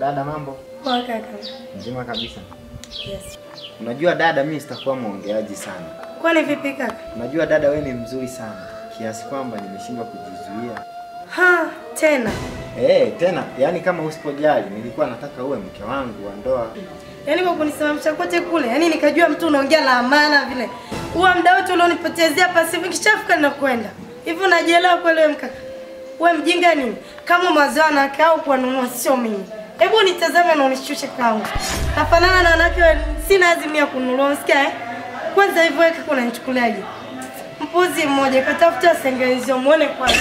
Dada, mambo Poa kaka. mzima kabisa. Yes. Unajua dada, mimi sitakuwa mwongeaji sana. Kwani vipi kaka? Unajua dada, wewe ni mzuri sana kiasi kwamba nimeshindwa kujizuia. Ha, tena. Eh, tena yani kama usipojali, nilikuwa nataka uwe mke wangu wa ndoa. Yaani kwa kunisimamisha kote kule, yaani nikajua mtu unaongea la amana vile. Huwa muda wote ulionipotezea pasifu kishafuka ninakwenda. Hivi unajielewa kweli wewe mkaka? Wewe mjinga nini? Kama mazao anakaa au kuwanunua sio mimi. Hebu nitazame na unishushe kangu. Nafanana na wanawake wa- sina azimia kununua, unasikia eh? Kwanza hivyo wewe kuna nichukuliaje? Mpuzi mmoja katafuta sengezio muone kwanza.